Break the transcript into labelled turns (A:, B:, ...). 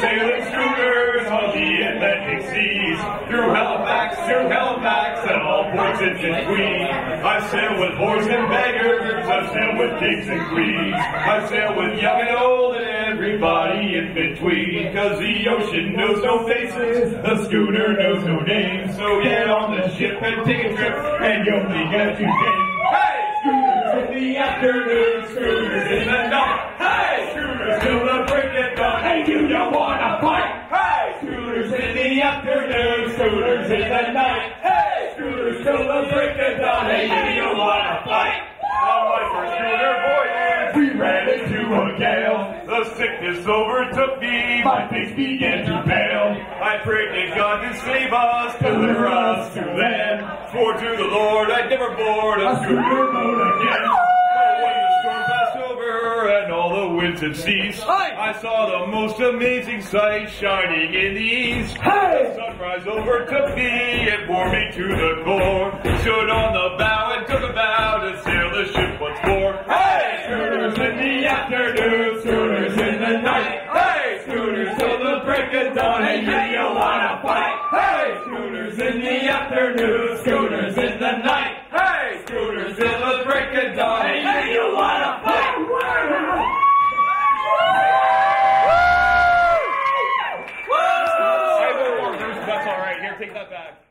A: Sailing schooners on the Atlantic seas, through Halifax, through Halifax, and all ports in between. I sail with boys and beggars, I sail with kings and queens. I sail with young and old and everybody in between. Cause the ocean knows no faces, the schooner knows no names. So get on the ship and take a trip,
B: and you'll be get two days.
A: Hey! Schooners
B: in the afternoon, schooners in the night.
A: Hey!
B: Afternoon, schooners in the night. Hey! Schooners till the break of dawn. Hey, you wanna fight?
A: On my first schooner voyage, we ran into a gale. The sickness overtook me, my
B: face began to pale.
A: I prayed to God to save us, deliver us to land. Swore to the Lord I'd never board a schooner boat again. But when the storm passed over and all the winds had ceased, I saw the most amazing sight shining in the east. Sunrise over me, it wore me to the core. Stood on the bow and took a bow to sail the ship once more. Hey,
B: schooners in the afternoon, schooners in the night. Hey, schooners till the break of dawn, and you don't wanna fight. Hey, schooners in the afternoon, schooners in the night. Hey, schooners till the break of dawn. That's all right. Here, take
A: that back.